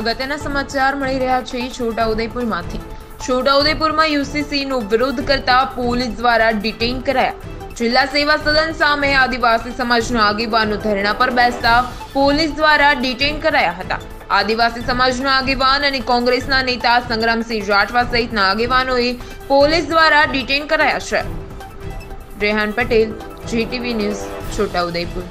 અગત્યના સમાચાર મળી રહ્યા છે છોટાઉદેપુરમાંથી છોટાઉદેપુરમાં યુસીસીનો વિરોધ કરતા પોલીસ દ્વારા ડિટેઇન કરાયા. જિલ્લા સેવા સદન સામે આદિવાસી સમાજના આગેવાનો ધરણા પર બેસતા પોલીસ દ્વારા ડિટેઇન કરાયા હતા. આદિવાસી સમાજના આગેવાન અને કોંગ્રેસના નેતા સંગ્રામસિંહ રાઠવા સહિતના આગેવાનોએ પોલીસ દ્વારા ડિટેઇન કરાયા છે. Rehan Patel, GTV news Chhota Udepur